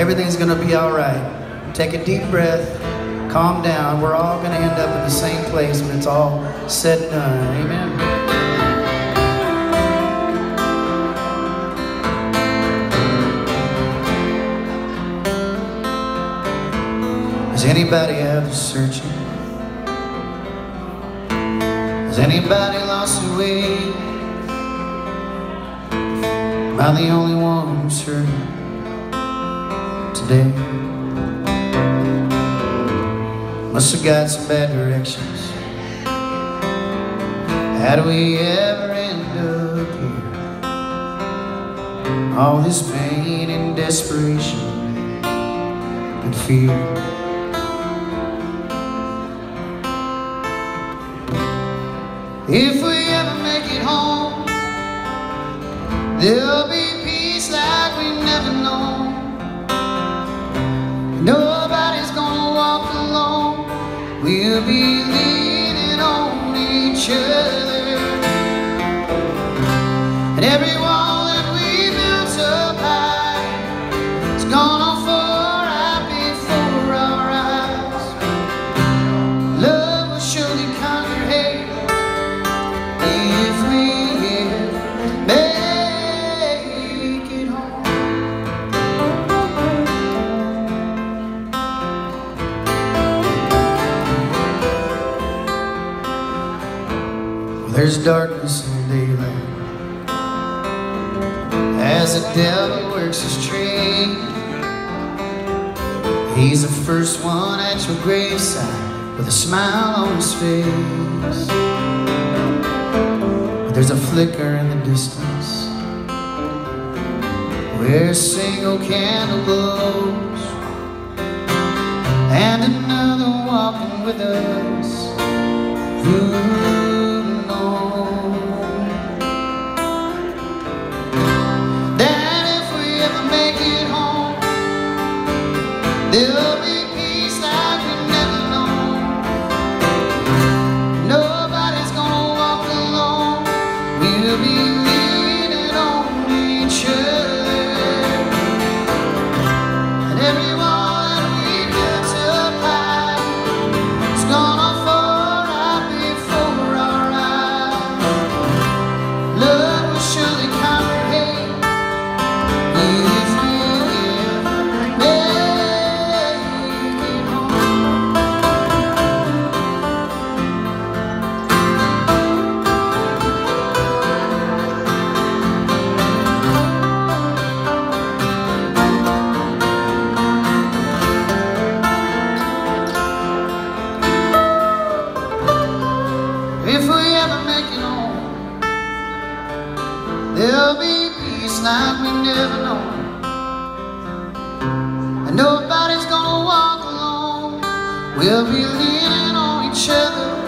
Everything's going to be all right. Take a deep breath. Calm down. We're all going to end up in the same place when it's all said and done. Amen. Is anybody ever searching? Has anybody lost their way? Am I the only one who's hurting Must have got some bad directions. How do we ever end up here? All this pain and desperation and fear. If we ever make it home There'll be peace like we've never known We'll be leaning on each other. And everyone There's darkness in daylight As the devil works his trade He's the first one at your graveside With a smile on his face but There's a flicker in the distance Where a single candle glows And another walking with us Ooh. Known. Nobody's gonna walk alone. We'll be There'll be peace like we never known And nobody's gonna walk alone. We'll be leaning on each other.